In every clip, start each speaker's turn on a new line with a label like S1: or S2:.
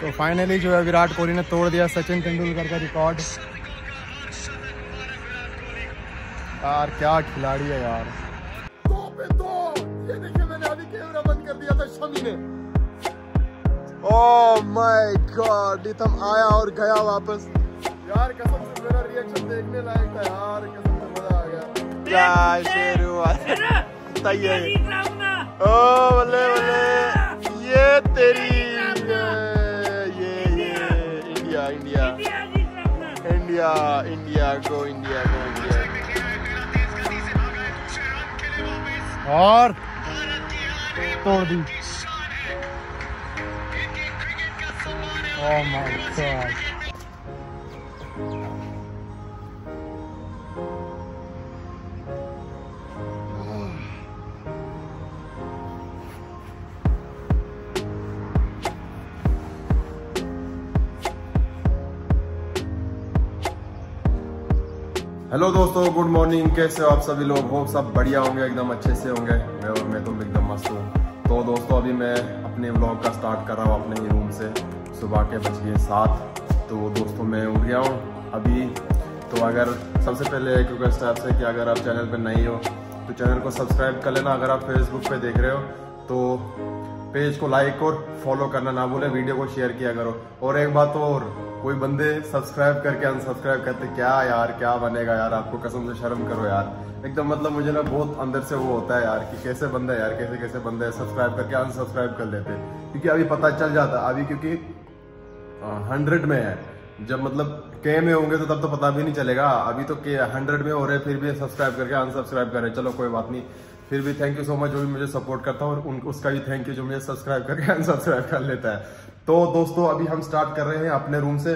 S1: तो फाइनली जो है विराट कोहली ने तोड़ दिया सचिन तेंदुलकर का रिकॉर्ड यार क्या खिलाड़ी है यार।
S2: दो पे दो ये देखिए मैंने अभी कैमरा बंद कर दिया था शमी ने
S1: ओह माय गॉड रितम आया और गया वापस।
S2: यार कसम से मेरा रिएक्शन देखने लायक था यार कसम से मज़ा आ गया।
S1: क्या शेरू सही ओ बल्ले बल्ले। ये तेरी India India India India go India go India और तोड़ दी ओह माय गॉड
S2: हेलो दोस्तों गुड मॉर्निंग कैसे हो आप सभी लोग? हो सब बढ़िया होंगे, एकदम अच्छे से होंगे। मैं और मैं तुम एकदम मस्त हूँ। तो दोस्तों, अभी मैं अपने व्लॉग का स्टार्ट कर रहा हूँ अपने ही रूम से। सुबह के बज गए सात। तो दोस्तों, मैं उठ गया हूँ अभी। तो अगर सबसे पहले एक रिक्वेस्ट है आपसे कि अगर आप चैनल पर नहीं हो तो चैनल को सब्सक्राइब कर लेना। अगर आप फेसबुक पे देख रहे हो तो पेज को लाइक और फॉलो करना ना भूलें वीडियो को शेयर किया करो। और एक बात और कोई बंदे सब्सक्राइब करके अनसब्सक्राइब करते क्या यार क्या बनेगा यार? आपको कसम से शर्म करो यार। एकदम मतलब मुझे ना बहुत अंदर से वो होता है यार कि कैसे बंदे यार कैसे कैसे बंदे सब्सक्राइब करके अनसब्सक्राइब कर लेते क्योंकि अभी पता चल जाता अभी क्योंकि हंड्रेड में है। जब मतलब के में होंगे तो तब तो पता भी नहीं चलेगा। अभी तो के हंड्रेड में हो रहे फिर भी सब्सक्राइब करके अनसब्सक्राइब कर रहे चलो कोई बात नहीं। फिर भी थैंक यू सो मच जो भी मुझे सपोर्ट करता है और उन, उसका भी थैंक यू जो मुझे सब्सक्राइब करके अनसब्सक्राइब कर लेता है। तो दोस्तों, अभी हम स्टार्ट कर रहे हैं अपने रूम से।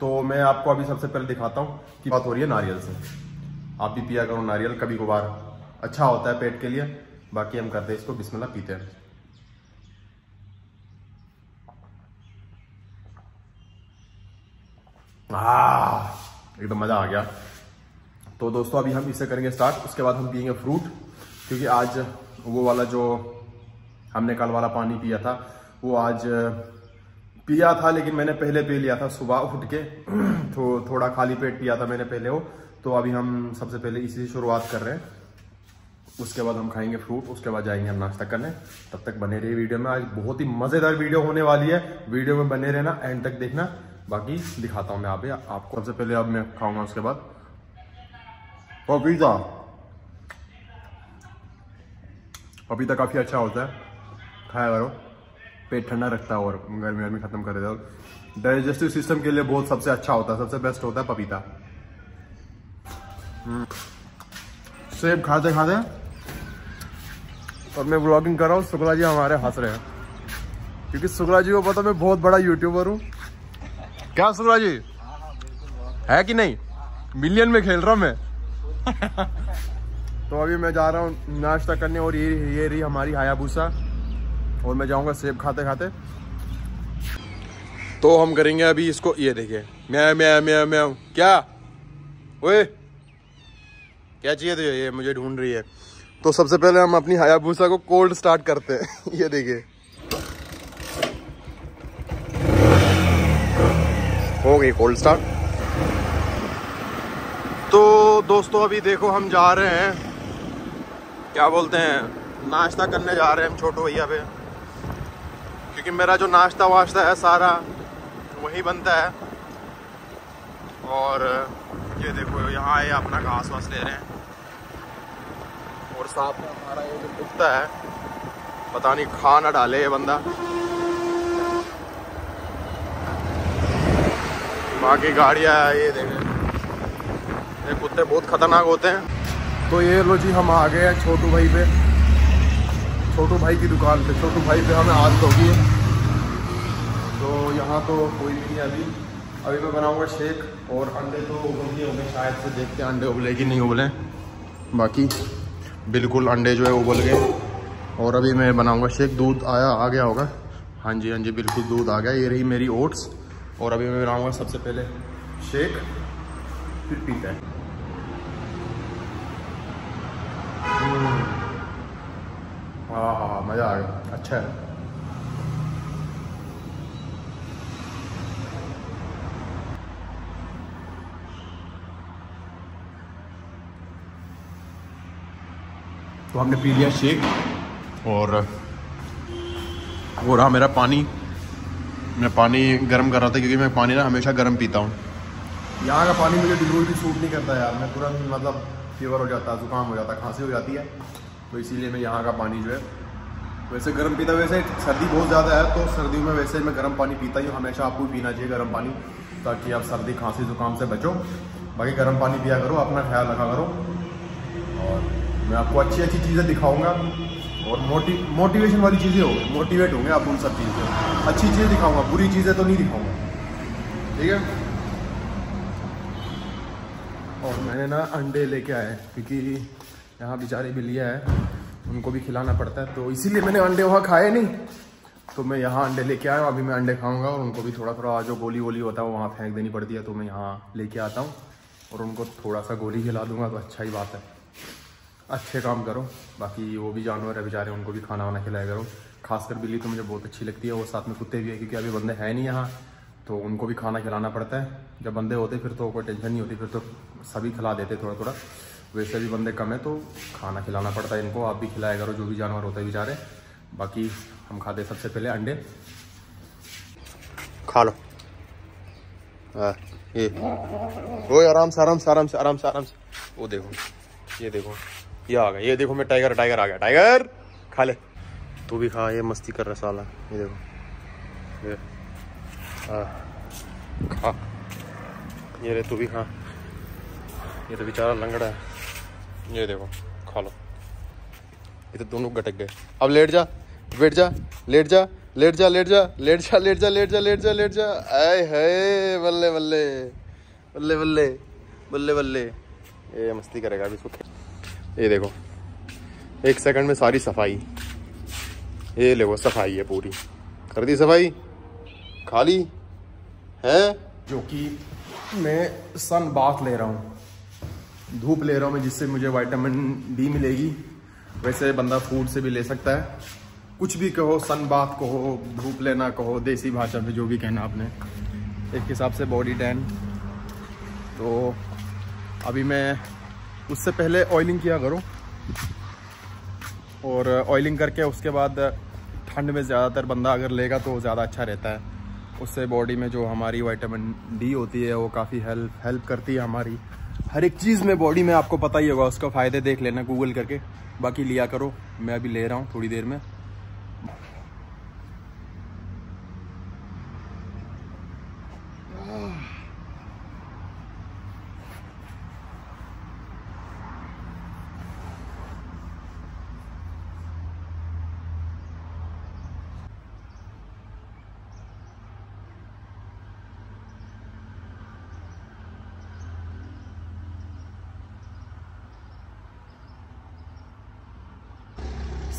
S2: तो मैं आपको अभी सबसे पहले दिखाता हूँ कि बात हो रही है नारियल से। आप भी पिया करो नारियल, कभी कभार। अच्छा होता है पेट के लिए। बाकी हम करते हैं इसको, बिस्मिल्लाह पीते हैं। एकदम मज़ा आ गया। तो दोस्तों, अभी हम इसे करेंगे स्टार्ट उसके बाद हम पियेंगे फ्रूट क्योंकि आज वो वाला जो हमने कल वाला पानी पिया था, वो आज पिया था, लेकिन मैंने पहले पी लिया था। सुबह उठ के तो थोड़ा खाली पेट पिया था मैंने पहले वो। तो अभी हम सबसे पहले इसी से शुरुआत कर रहे हैं। उसके बाद हम खाएँगे फ्रूट, उसके बाद जाएँगे हम नाश्ता करने। तब तक बने रहिए वीडियो में। आज बहुत ही मज़ेदार वीडियो होने वाली है। वीडियो में बने रहना, एंड तक देखना। बाकी दिखाता हूँ मैं आप, आपको सबसे पहले अब मैं खाऊँगा उसके बाद। पपीता। पपीता काफ़ी अच्छा होता है। खाया करो। पेट ठंडा रखता है और गर्मी गर्मी खत्म कर देता है। डाइजेस्टिव सिस्टम के लिए बहुत सबसे अच्छा होता है सबसे बेस्ट होता है पपीता। हम्म। सेब खाते खाते और मैं ब्लॉगिंग कर रहा हूँ शुक्ला जी हमारे हंस रहे हैं। क्योंकि शुक्ला जी को पता मैं बहुत बड़ा यूट्यूबर हूँ। क्या शुक्ला जी? है कि नहीं? मिलियन में खेल रहा हूँ मैं। तो अभी मैं जा रहा हूँ नाश्ता करने और ये ये रही हमारी हायाबूसा। और मैं जाऊँगा सेब खाते खाते। तो हम करेंगे अभी इसको, ये देखिए। मैं मैं मैं मैं क्या? ओए! क्या चाहिए तुझे? ये मुझे ढूंढ रही है। तो सबसे पहले हम अपनी हयाभूसा को कोल्ड स्टार्ट करते हैं। ये देखिए। हो गई कोल्ड स्टार्ट तो दोस्तों, अभी देखो हम जा रहे हैं। क्या बोलते हैं? नाश्ता करने जा रहे हैं हम, छोटू भैया पे। क्योंकि मेरा जो नाश्ता वाश्ता है सारा, वही बनता है। और, ये देखो, यहाँ ये अपना घास वास ले रहे हैं। और साथ में हमारा ये जो कुत्ता है, पता नहीं खा ना डाले ये बंदा। बाकी गाड़ियाँ ये देखें। ये कुत्ते बहुत खतरनाक होते हैं। तो ये लो जी, हम आ गए हैं छोटू भाई पे। छोटू भाई की दुकान पे। छोटू भाई पे हमें आदत होगी तो यहाँ तो कोई भी नहीं अभी। अभी मैं बनाऊँगा शेक और अंडे तो उबल गए होंगे, शायद से देखते हैं अंडे उबले कि नहीं उबले। बाकी बिल्कुल अंडे जो है उबल गए। और अभी मैं बनाऊँगा शेक। दूध आया, आ गया होगा। हाँ जी हाँ जी, बिल्कुल दूध आ गया। ये रही मेरी ओट्स। और अभी मैं बनाऊँगा सबसे पहले शेक, फिर पीता है। हाँ हाँ हाँ मज़ा आ गया। अच्छा है। तो हमने पी लिया शेक और वो रहा मेरा पानी। मैं पानी गर्म कर रहा था क्योंकि मैं पानी ना हमेशा गर्म पीता हूँ। यहाँ का पानी मुझे बिल्कुल भी सूट नहीं करता यार। मैं तुरंत मतलब फीवर हो जाता है जुकाम हो जाता है खांसी हो जाती है। तो इसीलिए मैं यहाँ का पानी जो है, वैसे गर्म पीता वैसे सर्दी बहुत ज़्यादा है तो सर्दियों में वैसे मैं गर्म पानी पीता ही हमेशा आपको पीना चाहिए गर्म पानी, ताकि आप सर्दी, खांसी, जुकाम से बचो। बाकी गर्म पानी पिया करो, अपना ख्याल रखा करो। और मैं आपको अच्छी अच्छी चीज़ें दिखाऊँगा और मोटिव मोटिवेशन वाली चीज़ें हो मोटिवेट होंगे आप उन सब चीज़ से। अच्छी चीज़ें दिखाऊँगा, बुरी चीज़ें तो नहीं दिखाऊँगा। ठीक है? और मैंने ना अंडे लेके आए क्योंकि यहाँ बेचारे बिल्लियाँ है, उनको भी खिलाना पड़ता है तो इसीलिए मैंने अंडे वहाँ खाए नहीं। तो मैं यहाँ अंडे लेके आया हूँ, अभी मैं अंडे खाऊँगा और उनको भी थोड़ा थोड़ा जो गोली वोली होता है वहाँ फेंक देनी पड़ती है तो मैं यहाँ लेके आता हूँ और उनको थोड़ा सा गोली खिला दूँगा तो अच्छा ही बात है। अच्छे काम करो। बाकी वो भी जानवर है, बेचारे, उनको भी खाना वाना खिलाया करो। खासकर बिल्ली तो मुझे बहुत अच्छी लगती है, वो साथ में कुत्ते भी है, क्योंकि अभी बंदे हैं नहीं यहाँ तो उनको भी खाना खिलाना पड़ता है। जब बंदे होते फिर तो कोई टेंशन नहीं होती, फिर तो सभी खिला देते थोड़ा थोड़ा वैसे भी बंदे कम है तो खाना खिलाना पड़ता है इनको, आप भी खिलाया करो, जो भी जानवर होते हैं बेचारे। बाकी हम खाते सबसे पहले अंडे। खा लो। ये। वो आराम से आराम से आराम से आराम से आराम से। वो देखो, ये देखो। ये आ गया ये देखो, मैं टाइगर टाइगर आ गया। टाइगर खा ले। तू भी खा, ये मस्ती कर रहा साला। ये देखो। ये। खा। ये रे, तू भी खा। ये तो बेचारा लंगड़ा है। ये देखो, खा लो। ये तो दोनों गटक गए। अब लेट जा बैठ जा, लेट जा लेट जा लेट जा लेट जा लेट जा लेट जा लेट जा लेट जा। आए है बल्ले बल्ले। बल्ले बल्ले। बल्ले बल्ले। ये मस्ती करेगा, अभी इसको ये देखो। एक सेकंड में सारी सफ़ाई। ये देखो सफ़ाई है पूरी। कर दी सफ़ाई? खाली? है? जो कि मैं सन बाथ ले रहा हूँ। धूप ले रहा हूँ मैं, जिससे मुझे विटामिन डी मिलेगी। वैसे बंदा फ़ूड से भी ले सकता है। कुछ भी कहो सन बाथ कहो, धूप लेना कहो, देसी भाषा में जो भी कहना आपने। एक हिसाब से बॉडी टैन तो अभी मैं उससे पहले ऑयलिंग किया करो। और ऑयलिंग करके उसके बाद ठंड में ज़्यादातर बंदा अगर लेगा तो ज़्यादा अच्छा रहता है। उससे बॉडी में जो हमारी वाइटामिन डी होती है, वो काफ़ी हेल्प हेल्प करती है हमारी। हर एक चीज़ में बॉडी में आपको पता ही होगा, उसका फ़ायदे देख लेना गूगल करके। बाकी लिया करो, मैं अभी ले रहा हूँ थोड़ी देर में।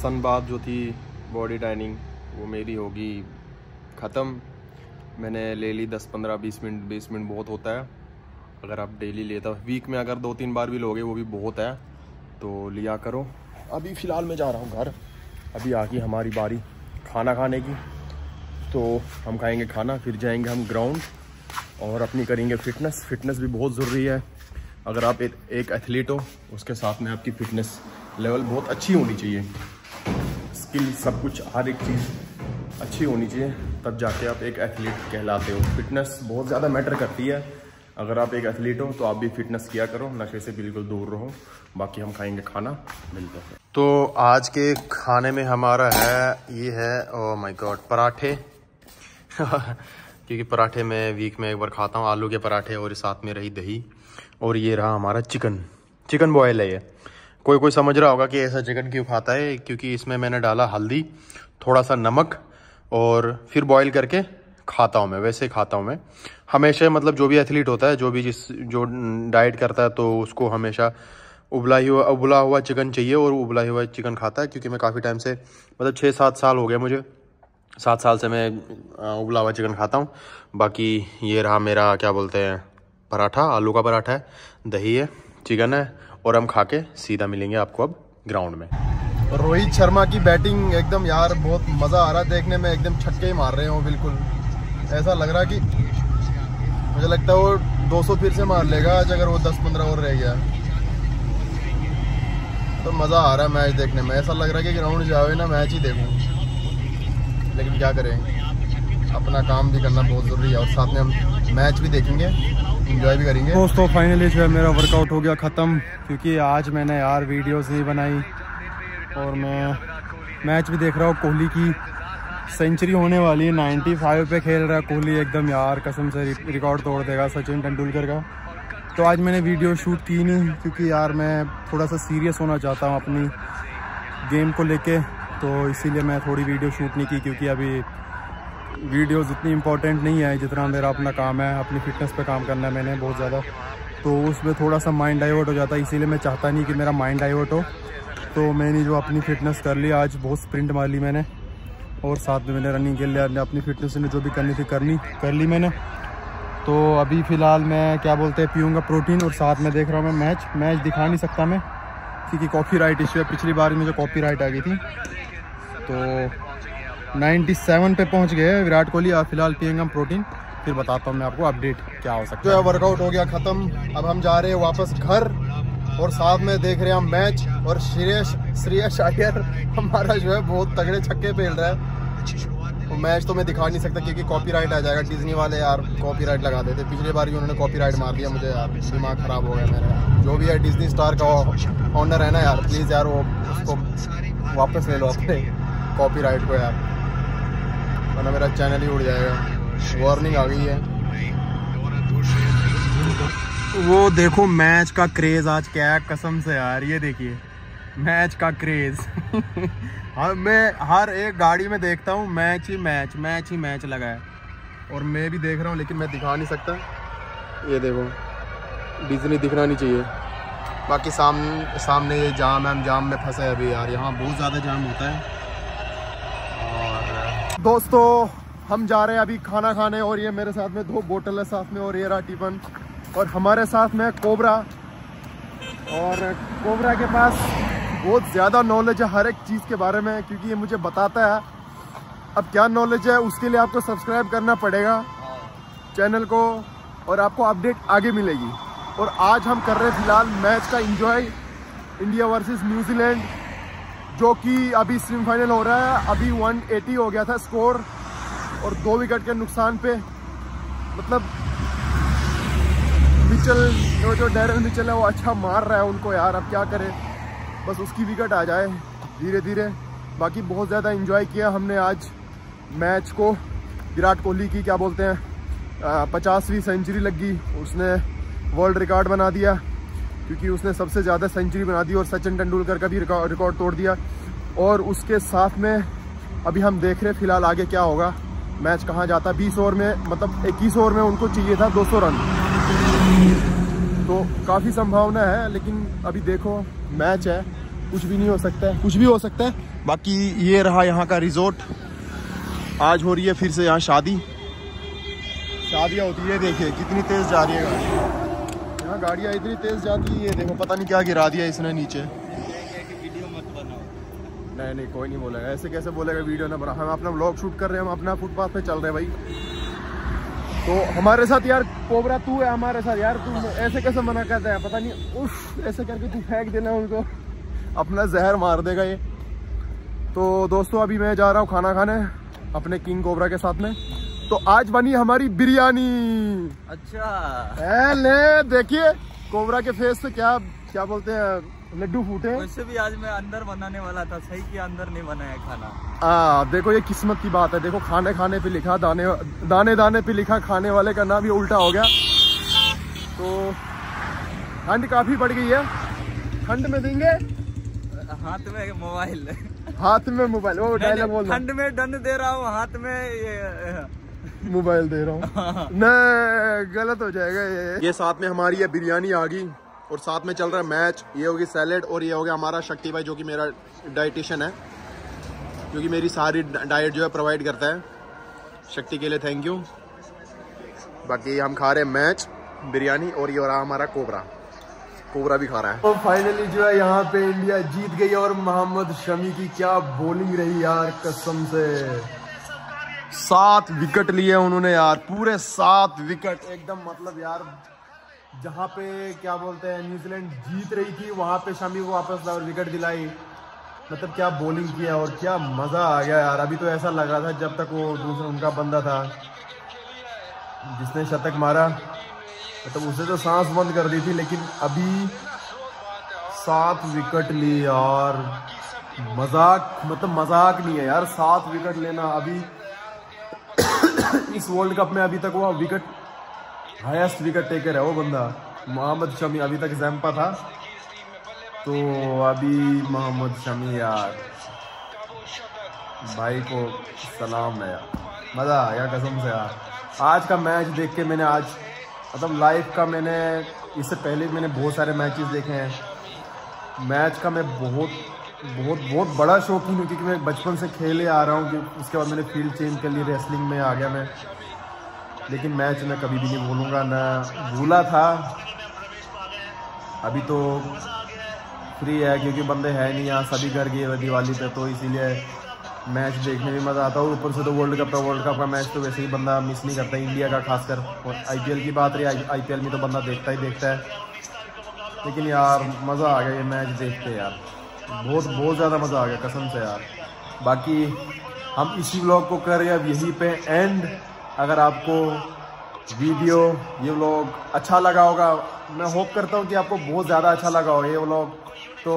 S2: सन बाथ जो थी बॉडी टाइनिंग वो मेरी होगी ख़त्म। मैंने ले ली दस पंद्रह बीस मिनट बीस मिनट बहुत होता है। अगर आप डेली लेता वीक में अगर दो तीन बार भी लोगे, वो भी बहुत है। तो लिया करो। अभी फ़िलहाल मैं जा रहा हूँ घर। अभी आ गई हमारी बारी खाना खाने की। तो हम खाएँगे खाना, फिर जाएँगे हम ग्राउंड और अपनी करेंगे फ़िटनेस फ़िटनेस भी बहुत ज़रूरी है। अगर आप एक एथलीट हो, उसके साथ में आपकी फ़िटनेस लेवल बहुत अच्छी होनी चाहिए। स्किल सब कुछ, हर एक चीज़ अच्छी होनी चाहिए, तब जाके आप एक एथलीट कहलाते हो। फिटनेस बहुत ज़्यादा मैटर करती है। अगर आप एक एथलीट हो तो आप भी फिटनेस किया करो, नशे से बिल्कुल दूर रहो। बाकी हम खाएँगे खाना, मिलते हैं। तो आज के खाने में हमारा है, ये है ओ माय गॉड पराठे। क्योंकि पराठे मैं वीक में एक बार खाता हूँ, आलू के पराठे और साथ में रही दही। और ये रहा हमारा चिकन चिकन बॉयल है ये। कोई कोई समझ रहा होगा कि ऐसा चिकन क्यों खाता है, क्योंकि इसमें मैंने डाला हल्दी थोड़ा सा नमक और फिर बॉईल करके खाता हूँ मैं, वैसे खाता हूँ मैं। हमेशा मतलब जो भी एथलीट होता है, जो भी जिस, जो डाइट करता है तो उसको हमेशा उबला हुआ उबला हुआ चिकन चाहिए और उबला हुआ चिकन खाता है, क्योंकि मैं काफ़ी टाइम से मतलब छः सात साल हो गया मुझे, सात साल से मैं उबला हुआ चिकन खाता हूँ। बाकी ये रहा मेरा, क्या बोलते हैं, पराठा, आलू का पराठा है, दही है चिकन है और हम खा के सीधा मिलेंगे आपको अब ग्राउंड में। रोहित शर्मा की बैटिंग एकदम यार बहुत मज़ा आ रहा है देखने में, एकदम छक्के ही मार रहे हो, बिल्कुल। ऐसा लग रहा कि मुझे लगता है वो 200 फिर से मार लेगा आज अगर वो 10-15 और रह गया। तो मज़ा आ रहा है मैच देखने में। ऐसा लग रहा है कि ग्राउंड जाओ ना, मैच ही देखूँ। लेकिन क्या करें? अपना काम भी करना बहुत ज़रूरी है और साथ में हम मैच भी देखेंगे। इंजॉय भी करेंगे?
S1: दोस्तों फाइनली जो है मेरा वर्कआउट हो गया ख़त्म, क्योंकि आज मैंने यार वीडियोस नहीं बनाई। और मैं मैच भी देख रहा हूँ कोहली की। सेंचुरी होने वाली है 95 पे खेल रहा है कोहली एकदम यार, कसम से रिकॉर्ड तोड़ देगा सचिन तेंदुलकर का। तो आज मैंने वीडियो शूट की नहीं, क्योंकि यार मैं थोड़ा सा सीरियस होना चाहता हूँ अपनी गेम को लेके। तो इसीलिए मैं थोड़ी वीडियो शूट नहीं की, क्योंकि अभी वीडियोस इतनी इम्पोर्टेंट नहीं है जितना मेरा अपना काम है, अपनी फिटनेस पे काम करना है मैंने बहुत ज़्यादा। तो उसमें थोड़ा सा माइंड डाइवर्ट हो जाता है, इसीलिए मैं चाहता नहीं कि मेरा माइंड डाइवर्ट हो। तो मैंने जो अपनी फ़िटनेस कर ली, आज बहुत स्प्रिंट मार ली मैंने। और साथ में मैंने रनिंग के लिए अपनी फिटनेस ने जो भी करनी थी, करनी कर ली मैंने। तो अभी फ़िलहाल मैं क्या बोलते हैं, पीऊँगा प्रोटीन और साथ में देख रहा हूँ मैं मैच मैच दिखा नहीं सकता मैं, क्योंकि कॉपी राइट इशू है। पिछली बार मुझे कॉपी राइट आ गई थी। तो 97 पे पहुँच गए विराट कोहली और फ़िलहाल पियेंगे हम प्रोटीन। फिर बताता हूँ मैं आपको अपडेट क्या हो सकता
S2: है वर्कआउट हो गया ख़त्म। अब हम जा रहे हैं वापस घर और साथ में देख रहे हैं हम मैच और श्रेयस श्रेयस अय्यर हमारा जो है बहुत तगड़े छक्के पेल रहा है। तो मैच तो मैं दिखा नहीं सकता क्योंकि कॉपीराइट आ जाएगा। डिज्नी वाले यार कॉपीराइट लगा देते। पिछले बार भी उन्होंने कॉपीराइट मार दिया। मुझे यार दिमाग ख़राब हो गया मेरा। जो भी है डिज्नी स्टार का ऑनर है ना यार। प्लीज़ यार वो उसको वापस ले लो अपने कॉपीराइट को यार। वरना मेरा चैनल ही उड़ जाएगा। वार्निंग आ गई है।
S1: वो देखो मैच का क्रेज आज क्या है? कसम से यार, ये देखिए। मैच का क्रेज हाँ मैं हर एक गाड़ी में देखता हूँ मैच ही मैच मैच ही मैच लगा है।
S2: और मैं भी देख रहा हूँ, लेकिन मैं दिखा नहीं सकता। ये देखो डिजनी दिखना नहीं चाहिए। बाकी साम, सामने ये जाम है, हम जाम में फंसे अभी यार। यहाँ बहुत ज़्यादा जाम होता है। दोस्तों, हम जा रहे हैं अभी खाना खाने और ये मेरे साथ में दो बोतल है, साथ में और ये रहा टिफन और हमारे साथ में कोबरा। और कोबरा के पास बहुत ज़्यादा नॉलेज है, हर एक चीज़ के बारे में, क्योंकि ये मुझे बताता है। अब क्या नॉलेज है, उसके लिए आपको सब्सक्राइब करना पड़ेगा चैनल को, और आपको अपडेट आगे मिलेगी। और आज हम कर रहे हैं फ़िलहाल मैच का इंजॉय इंडिया वर्सेस न्यूजीलैंड जो कि अभी सेमीफाइनल हो रहा है, अभी 180 हो गया था स्कोर और दो विकेट के नुकसान पे। मतलब मिचल जो जो डैरल मिचल है, वो अच्छा मार रहा है उनको यार, अब क्या करें? बस उसकी विकेट आ जाए धीरे धीरे बाकी बहुत ज़्यादा इन्जॉय किया हमने आज मैच को। विराट कोहली की, क्या बोलते हैं पचासवीं सेंचुरी लगी उसने वर्ल्ड रिकॉर्ड बना दिया। क्योंकि उसने सबसे ज़्यादा सेंचुरी बना दी और सचिन तेंदुलकर का भी रिकॉर्ड तोड़ दिया। और उसके साथ में अभी हम देख रहे फ़िलहाल आगे क्या होगा। मैच कहाँ जाता बीस ओवर में मतलब इक्कीस ओवर में उनको चाहिए था 200 रन। तो काफ़ी संभावना है, लेकिन अभी देखो, मैच है। कुछ भी नहीं हो सकता है। कुछ भी हो सकता है। बाकी ये रहा यहाँ का रिजोर्ट आज हो रही है फिर से यहाँ शादी। शादियाँ होती है, देखिए, कितनी तेज जा रही है गाड़ी। यहाँ गाड़ियाँ इतनी तेज जाती है, ये देखो, पता नहीं क्या गिरा दिया इसने नीचे। नहीं नहीं, कोई नहीं बोलेगा। ऐसे कैसे बोलेगा वीडियो ना बना हम अपना ब्लॉग शूट कर रहे हैं, हम अपना फुटपाथ पे चल रहे हैं भाई। तो हमारे साथ यार, कोबरा, तू है हमारे साथ। यार, तू ऐसे कैसे मना करता है? पता नहीं, उफ, ऐसे करके तू फेंक देना उनको। अपना जहर मार देगा ये। तो दोस्तों, अभी मैं जा रहा हूँ खाना खाने, अपने किंग कोबरा के साथ में। तो आज बनी हमारी बिरयानी।
S1: अच्छा।
S2: ले देखिए कोबरा के फेस से क्या क्या बोलते हैं लड्डू फूटे।
S1: वैसे भी आज मैं अंदर बनाने वाला था सही कि अंदर नहीं बनाया खाना?
S2: आ, देखो ये किस्मत की बात है। देखो खाने खाने पे लिखा दाने दाने दाने पे लिखा खाने वाले का नाम भी उल्टा हो गया। तो ठंड काफ़ी बढ़ गई है। ठंड में देंगे?
S1: हाथ में मोबाइल।
S2: हाथ में मोबाइल वो डायलॉग बोल
S1: ठंड में डन दे रहा हूँ हाथ में ये
S2: मोबाइल दे रहा हूँ। नहीं गलत हो जाएगा ये। ये साथ में हमारी ये बिरयानी आ गई और साथ में चल रहा है मैच। ये होगी सैलेड और ये हो गया हमारा शक्ति भाई जो कि मेरा डाइटिशियन है। जो कि मेरी सारी डाइट जो है प्रोवाइड करता है। शक्ति के लिए थैंक यू बाकी हम खा रहे हैं मैच बिरयानी और ये हो रहा हमारा कोबरा। कोबरा भी खा रहा है। तो फाइनली जो है यहाँ पे इंडिया जीत गई और मोहम्मद शमी की क्या बॉलिंग रही यार कसम से। सात विकेट लिए उन्होंने यार, पूरे सात विकेट। एकदम मतलब यार, जहाँ पे क्या बोलते हैं, न्यूजीलैंड जीत रही थी, वहाँ पे शमी को वापस और विकेट दिलाई। मतलब क्या बॉलिंग किया और क्या मज़ा आ गया यार। अभी तो ऐसा लग रहा था जब तक वो दूसरा उनका बंदा था, जिसने शतक मारा। मतलब उसे तो सांस बंद कर दी थी, लेकिन अभी सात विकेट ली यार। मज़ाक मतलब मज़ाक नहीं है यार, सात विकेट लेना। अभी इस वर्ल्ड कप में अभी तक वो विकेट हाईएस्ट विकेट टेकर है वो बंदा। मोहम्मद शमी, अभी तक जैम्पा था। तो अभी मोहम्मद शमी यार, भाई को सलाम है यार। मज़ा आ गया कसम से यार। आज का मैच देख के मैंने आज मतलब लाइफ का मैंने, इससे पहले मैंने बहुत सारे मैचेस देखे हैं। मैच का मैं बहुत बहुत बहुत बड़ा शौकीन हूँ क्योंकि मैं बचपन से खेले आ रहा हूँ कि उसके बाद मैंने फ़ील्ड चेंज कर ली रेसलिंग में आ गया मैं। लेकिन मैच मैं कभी भी नहीं भूलूँगा, ना भूला था। अभी तो फ्री है क्योंकि बंदे हैं नहीं यहाँ, सभी घर गए दिवाली पे तो इसीलिए मैच देखने में मज़ा आता है। ऊपर से तो वर्ल्ड कप का वर्ल्ड कप का मैच तो वैसे ही बंदा मिस नहीं करता इंडिया का खासकर। और आईपीएल की बात रही आईपीएल में तो बंदा देखता ही देखता है। लेकिन यार, मज़ा आ गया ये मैच देखते यार। बहुत बहुत ज़्यादा मज़ा आ गया, कसम से यार। बाकी हम इसी व्लॉग को कर रहे हैं, अब यहीं पे एंड अगर आपको वीडियो ये व्लॉग अच्छा लगा होगा, मैं होप करता हूँ कि आपको बहुत ज़्यादा अच्छा लगा होगा ये व्लॉग तो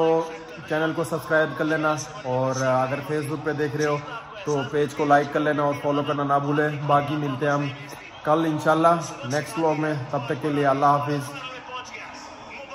S2: चैनल को सब्सक्राइब कर लेना, और अगर फेसबुक पे देख रहे हो तो पेज को लाइक कर लेना और फॉलो करना ना भूलें। बाकी मिलते हैं हम कल, इंशाल्लाह नेक्स्ट व्लॉग में। तब तक के लिए अल्लाह हाफिज़।